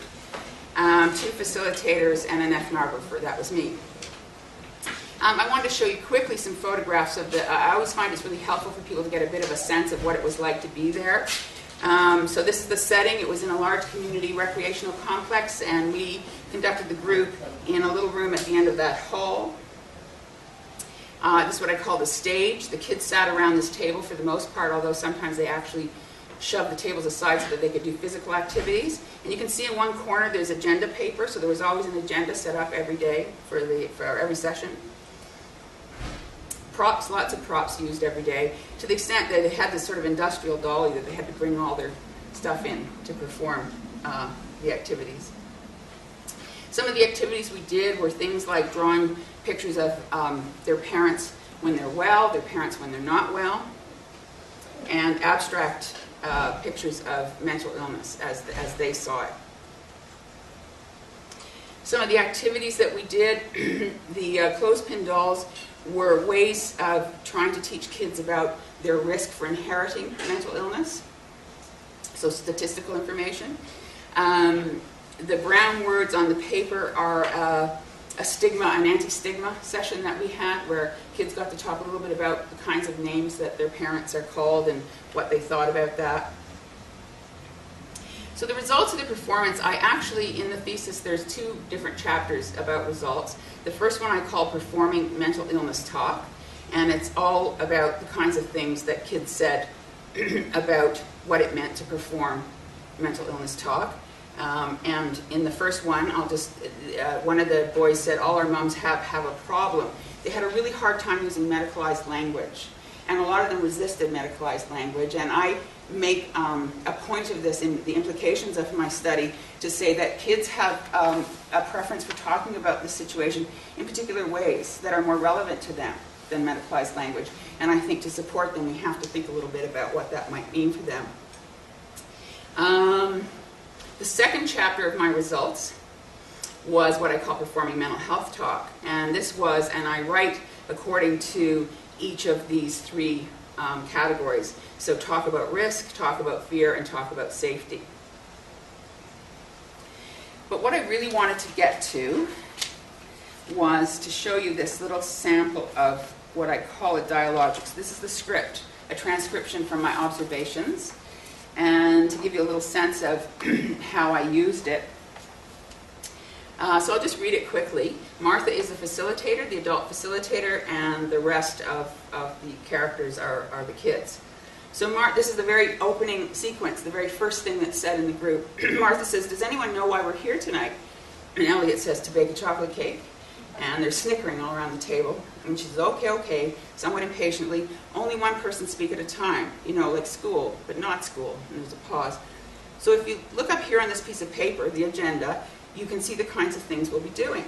um, two facilitators, and an ethnographer, that was me. Um, I wanted to show you quickly some photographs of the, I always find it's really helpful for people to get a bit of a sense of what it was like to be there. Um, so this is the setting. It was in a large community recreational complex, and we conducted the group in a little room at the end of that hall. Uh, this is what I call the stage. The kids sat around this table for the most part, although sometimes they actually shoved the tables aside so that they could do physical activities. And you can see in one corner there's agenda paper, so there was always an agenda set up every day for, the, for every session props, lots of props used every day, to the extent that they had this sort of industrial dolly that they had to bring all their stuff in to perform uh, the activities. Some of the activities we did were things like drawing pictures of um, their parents when they're well, their parents when they're not well, and abstract uh, pictures of mental illness as, as they saw it. Some of the activities that we did, the uh, clothespin dolls were ways of trying to teach kids about their risk for inheriting mental illness, so statistical information. Um, the brown words on the paper are uh, a stigma, an anti-stigma session that we had where kids got to talk a little bit about the kinds of names that their parents are called and what they thought about that. So the results of the performance, I actually, in the thesis, there's two different chapters about results. The first one I call Performing Mental Illness Talk, and it's all about the kinds of things that kids said about what it meant to perform mental illness talk. Um, and in the first one, I'll just, uh, one of the boys said, all our moms have have a problem. They had a really hard time using medicalized language, and a lot of them resisted medicalized language. And I make um, a point of this in the implications of my study to say that kids have um, a preference for talking about the situation in particular ways that are more relevant to them than medicalized language. And I think to support them, we have to think a little bit about what that might mean for them. Um, the second chapter of my results was what I call performing mental health talk. And this was, and I write according to each of these three um, categories. So talk about risk, talk about fear, and talk about safety. But what I really wanted to get to was to show you this little sample of what I call a dialogics. This is the script, a transcription from my observations, and to give you a little sense of how I used it. Uh, so I'll just read it quickly. Martha is the facilitator, the adult facilitator, and the rest of, of the characters are, are the kids. So Mar- this is the very opening sequence, the very first thing that's said in the group. Martha says, does anyone know why we're here tonight? And Elliot says, to bake a chocolate cake. And they're snickering all around the table. And she says, okay, okay, somewhat impatiently, only one person speak at a time, you know, like school, but not school. And there's a pause. So if you look up here on this piece of paper, the agenda, you can see the kinds of things we'll be doing.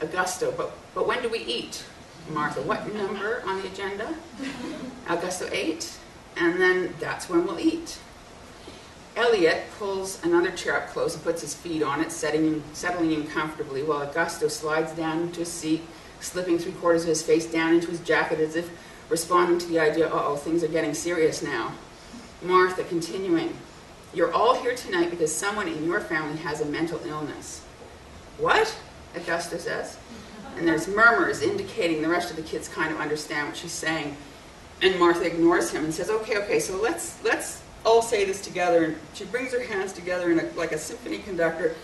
Augusto, but, but when do we eat? Martha, what number on the agenda? Augusto 8, and then that's when we'll eat. Elliot pulls another chair up close and puts his feet on it, setting settling him comfortably, while Augusto slides down into his seat, slipping three quarters of his face down into his jacket as if responding to the idea, uh oh, things are getting serious now. Martha continuing, You're all here tonight because someone in your family has a mental illness. What? Augusto says. And there's murmurs indicating the rest of the kids kind of understand what she's saying. And Martha ignores him and says, Okay, okay, so let's let's all say this together. And she brings her hands together in a, like a symphony conductor.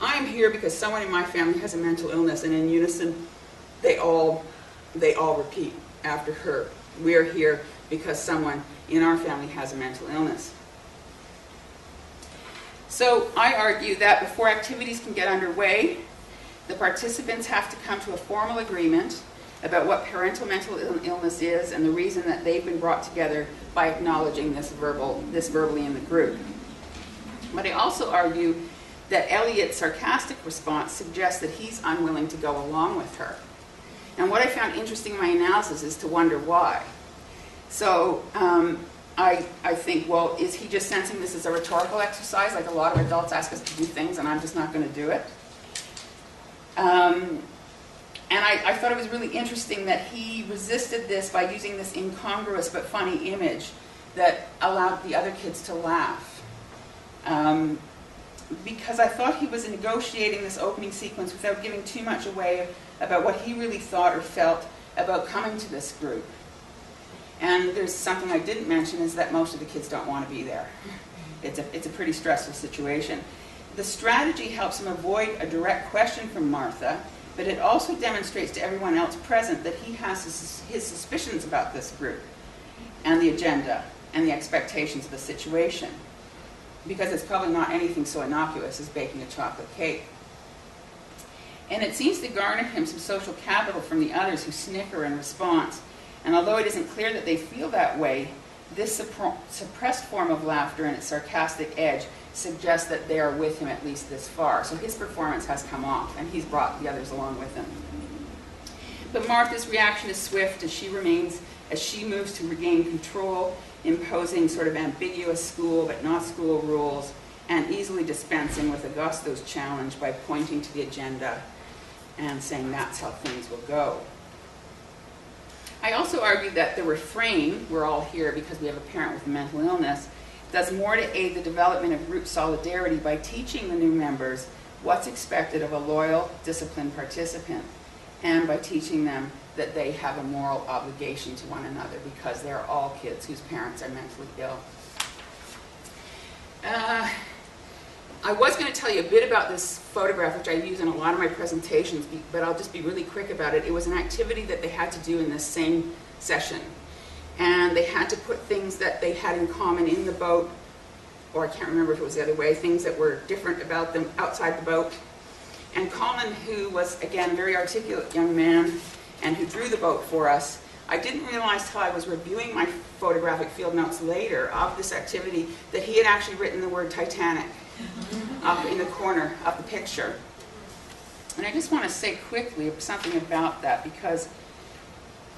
I'm here because someone in my family has a mental illness, and in unison, they all they all repeat after her. We're here because someone in our family has a mental illness. So I argue that before activities can get underway, the participants have to come to a formal agreement about what parental mental illness is and the reason that they've been brought together by acknowledging this verbal this verbally in the group. But I also argue that Elliot's sarcastic response suggests that he's unwilling to go along with her. And what I found interesting in my analysis is to wonder why. So um, I, I think, well, is he just sensing this as a rhetorical exercise, like a lot of adults ask us to do things and I'm just not going to do it? Um, and I, I, thought it was really interesting that he resisted this by using this incongruous but funny image that allowed the other kids to laugh. Um, because I thought he was negotiating this opening sequence without giving too much away about what he really thought or felt about coming to this group. And there's something I didn't mention is that most of the kids don't want to be there. It's a, it's a pretty stressful situation. The strategy helps him avoid a direct question from Martha, but it also demonstrates to everyone else present that he has his, his suspicions about this group and the agenda and the expectations of the situation. Because it's probably not anything so innocuous as baking a chocolate cake. And it seems to garner him some social capital from the others who snicker in response. And although it isn't clear that they feel that way, this suppressed form of laughter and its sarcastic edge suggests that they are with him at least this far. So his performance has come off, and he's brought the others along with him. But Martha's reaction is swift as she remains, as she moves to regain control, imposing sort of ambiguous school but not school rules, and easily dispensing with Augusto's challenge by pointing to the agenda and saying that's how things will go. I also argue that the refrain, we're all here because we have a parent with a mental illness, does more to aid the development of group solidarity by teaching the new members what's expected of a loyal, disciplined participant, and by teaching them that they have a moral obligation to one another because they're all kids whose parents are mentally ill. Uh, I was going to tell you a bit about this photograph, which I use in a lot of my presentations, but I'll just be really quick about it. It was an activity that they had to do in this same session. And they had to put things that they had in common in the boat, or I can't remember if it was the other way, things that were different about them outside the boat. And Colin, who was, again, a very articulate young man and who drew the boat for us, I didn't realize till I was reviewing my photographic field notes later of this activity that he had actually written the word Titanic up in the corner of the picture. And I just want to say quickly something about that because,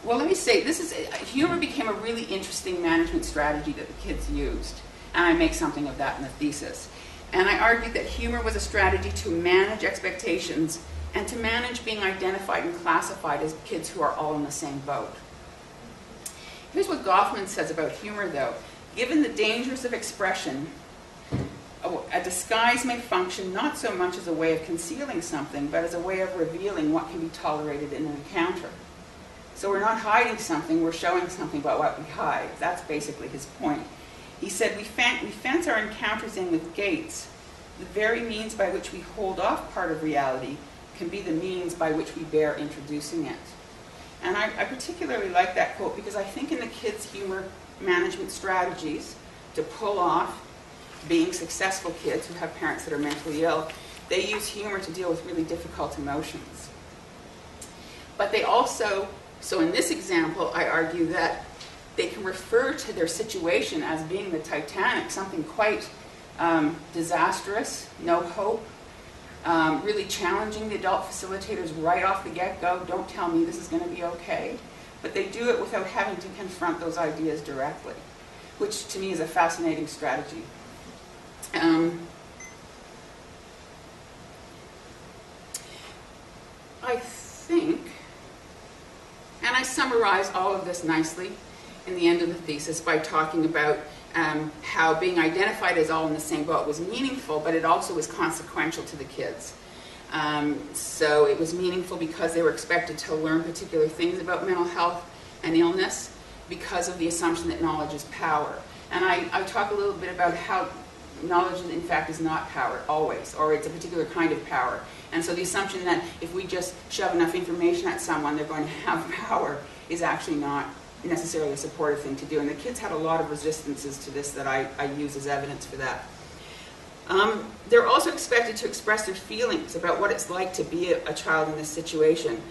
well, let me say, this is humor became a really interesting management strategy that the kids used, and I make something of that in the thesis. And I argued that humor was a strategy to manage expectations and to manage being identified and classified as kids who are all in the same boat. Here's what Goffman says about humor, though. Given the dangers of expression, a disguise may function not so much as a way of concealing something, but as a way of revealing what can be tolerated in an encounter. So we're not hiding something, we're showing something about what we hide. That's basically his point. He said, we, we fence our encounters in with gates. The very means by which we hold off part of reality can be the means by which we bear introducing it. And I, I particularly like that quote because I think in the kids' humor management strategies to pull off being successful kids who have parents that are mentally ill, they use humor to deal with really difficult emotions. But they also, so in this example, I argue that they can refer to their situation as being the Titanic, something quite um, disastrous, no hope, um, really challenging the adult facilitators right off the get-go, don't tell me this is going to be okay. But they do it without having to confront those ideas directly, which to me is a fascinating strategy. Um, I think, and I summarize all of this nicely in the end of the thesis by talking about um, how being identified as all in the same boat was meaningful, but it also was consequential to the kids. Um, so it was meaningful because they were expected to learn particular things about mental health and illness because of the assumption that knowledge is power. And I, I talk a little bit about how knowledge in fact is not power always, or it's a particular kind of power. And so the assumption that if we just shove enough information at someone, they're going to have power is actually not necessarily a supportive thing to do. And the kids had a lot of resistances to this that I, I use as evidence for that. Um, they're also expected to express their feelings about what it's like to be a, a child in this situation.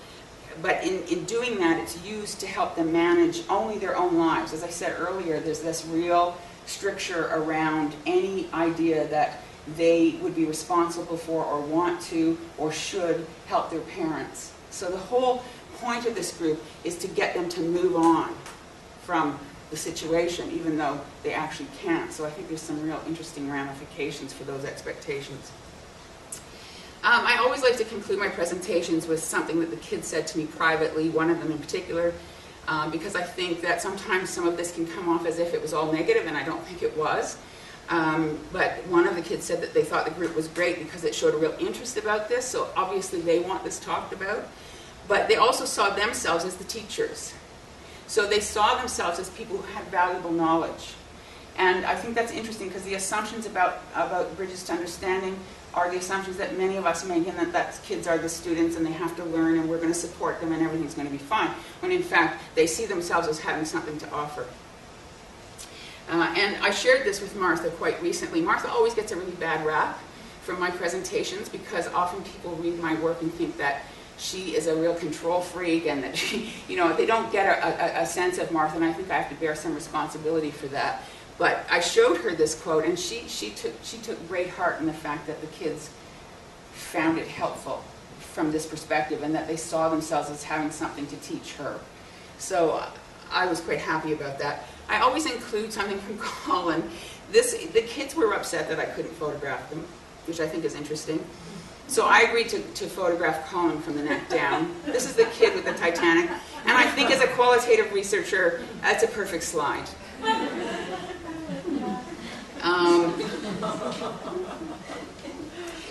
But in, in doing that, it's used to help them manage only their own lives. As I said earlier, there's this real stricture around any idea that they would be responsible for or want to or should help their parents. So the whole point of this group is to get them to move on from the situation, even though they actually can't. So I think there's some real interesting ramifications for those expectations. Um, I always like to conclude my presentations with something that the kids said to me privately, one of them in particular, um, because I think that sometimes some of this can come off as if it was all negative, and I don't think it was. Um, but one of the kids said that they thought the group was great because it showed a real interest about this, so obviously they want this talked about. But they also saw themselves as the teachers. So they saw themselves as people who had valuable knowledge. And I think that's interesting because the assumptions about, about Bridges to Understanding are the assumptions that many of us make, and that, that kids are the students and they have to learn and we're going to support them and everything's going to be fine. When in fact, they see themselves as having something to offer. Uh, and I shared this with Martha quite recently. Martha always gets a really bad rap from my presentations because often people read my work and think that she is a real control freak and that she, you know, they don't get a, a, a sense of Martha, and I think I have to bear some responsibility for that. But I showed her this quote, and she, she, took, she took great heart in the fact that the kids found it helpful from this perspective and that they saw themselves as having something to teach her. So I was quite happy about that. I always include something from Colin. This, the kids were upset that I couldn't photograph them, which I think is interesting. So I agreed to, to photograph Colin from the neck down. This is the kid with the Titanic. And I think as a qualitative researcher, that's a perfect slide. Um,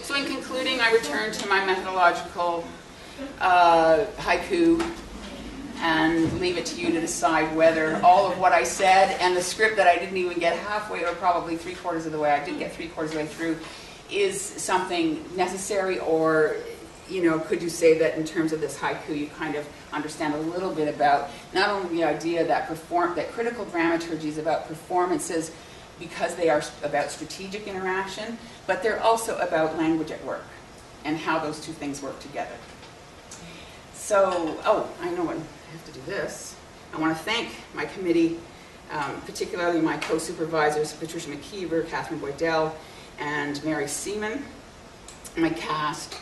so in concluding, I return to my methodological uh, haiku and leave it to you to decide whether all of what I said and the script that I didn't even get halfway or probably three quarters of the way, I did get three quarters of the way through, is something necessary or you know, could you say that in terms of this haiku, you kind of understand a little bit about not only the idea that perform that critical dramaturgy is about performances because they are about strategic interaction, but they're also about language at work and how those two things work together. So, oh, I know I have to do this. I want to thank my committee, um, particularly my co-supervisors, Patricia McKeever, Katherine Boydell, and Mary Seeman, my cast,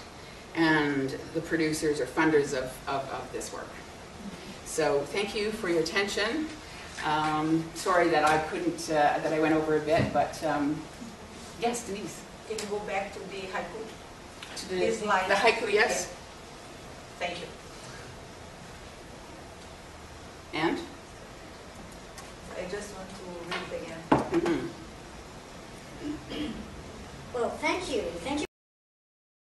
and the producers or funders of, of, of this work. So thank you for your attention. Um, sorry that I couldn't, uh, that I went over a bit, but um, yes, Denise. Can you go back to the haiku? To the, This line. the haiku, yes. Thank you. And? I just want to read it again. Mhm.